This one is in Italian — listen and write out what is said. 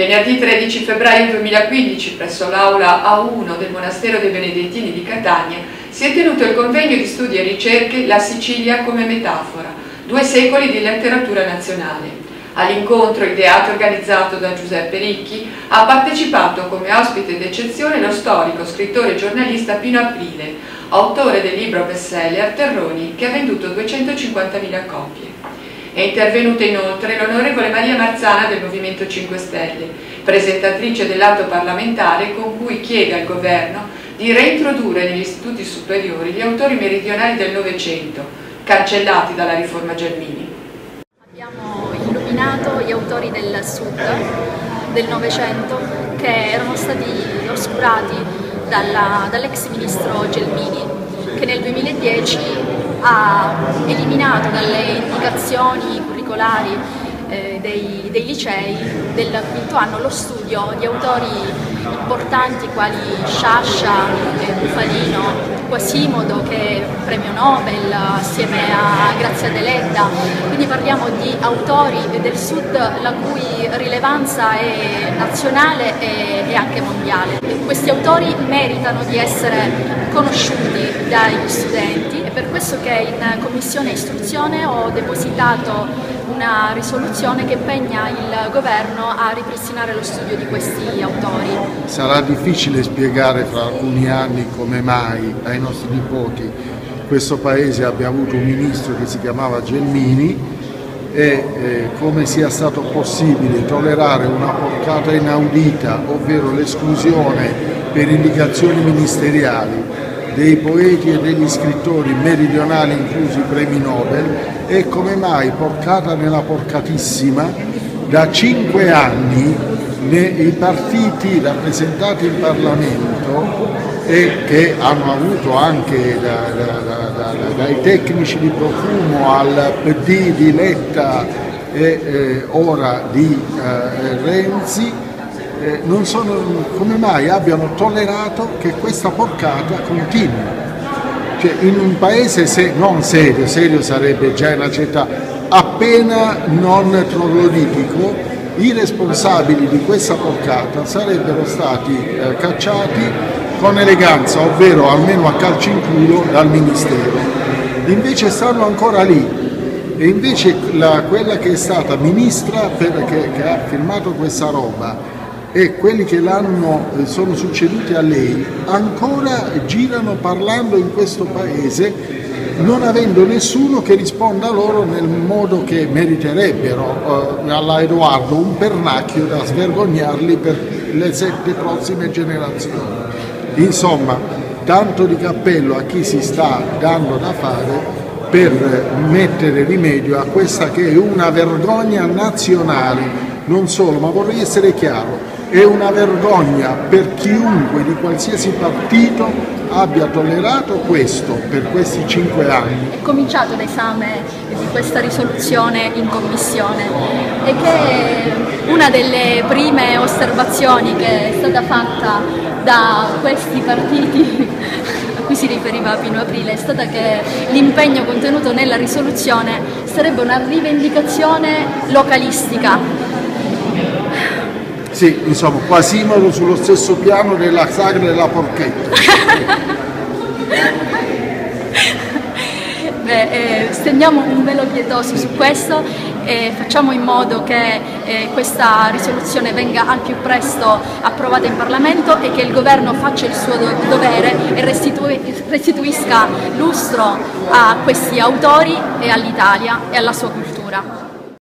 Venerdì 13 febbraio 2015 presso l'aula A1 del Monastero dei Benedettini di Catania si è tenuto il convegno di studi e ricerche La Sicilia come metafora, due secoli di letteratura nazionale. All'incontro, ideato e organizzato da Giuseppe Ricchi, ha partecipato come ospite d'eccezione lo storico, scrittore e giornalista Pino Aprile, autore del libro bestseller Terroni, che ha venduto 250.000 copie. È intervenuta inoltre l'onorevole Maria Marzana del Movimento 5 Stelle, presentatrice dell'atto parlamentare con cui chiede al governo di reintrodurre negli istituti superiori gli autori meridionali del Novecento, cancellati dalla riforma Germini. Abbiamo illuminato gli autori del sud del Novecento che erano stati oscurati dall'ex dall ministro Gelmini che nel 2010 ha eliminato dalle indicazioni curricolari eh, dei, dei, licei del quinto anno lo studio di autori importanti quali Sciascia, eh, Bufalino, Quasimodo che è premio Nobel assieme a Grazia Deledda, quindi parliamo di autori del sud la cui rilevanza è nazionale e, e anche mondiale. Questi autori meritano di essere conosciuti dagli studenti è per questo che in Commissione Istruzione ho depositato una risoluzione che impegna il governo a ripristinare lo studio di questi autori. Sarà difficile spiegare fra alcuni anni come mai ai nostri nipoti questo paese abbia avuto un ministro che si chiamava Gelmini e eh, come sia stato possibile tollerare una portata inaudita, ovvero l'esclusione per indicazioni ministeriali dei poeti e degli scrittori meridionali, inclusi premi Nobel, e come mai porcata nella porcatissima, da cinque anni i partiti rappresentati in Parlamento e che hanno avuto anche da, da, da, dai tecnici di profumo al PD di Letta e eh, ora di eh, Renzi, eh, non sono, come mai abbiano tollerato che questa porcata continui. Cioè, in un paese se, non serio, serio sarebbe già una città appena non trogloditico, i responsabili di questa porcata sarebbero stati eh, cacciati con eleganza, ovvero almeno a calci in culo dal Ministero. Invece stanno ancora lì e invece la, quella che è stata ministra per, che, che ha firmato questa roba e quelli che l'hanno eh, sono succeduti a lei ancora girano parlando in questo paese non avendo nessuno che risponda loro nel modo che meriterebbero eh, alla Edoardo un pernacchio da svergognarli per le sette prossime generazioni. Insomma, tanto di cappello a chi si sta dando da fare per mettere rimedio a questa che è una vergogna nazionale, non solo, ma vorrei essere chiaro, è una vergogna per chiunque di qualsiasi partito abbia tollerato questo per questi cinque anni. È cominciato l'esame di questa risoluzione in commissione e che una delle prime osservazioni che è stata fatta da questi partiti a cui si riferiva Pino Aprile è stata che l'impegno contenuto nella risoluzione sarebbe una rivendicazione localistica sì, insomma, Quasimodo sullo stesso piano della sagra della porchetta. Beh, eh, stendiamo un velo pietoso su questo e facciamo in modo che eh, questa risoluzione venga al più presto approvata in Parlamento e che il governo faccia il suo dovere e restituisca lustro a questi autori e all'Italia e alla sua cultura.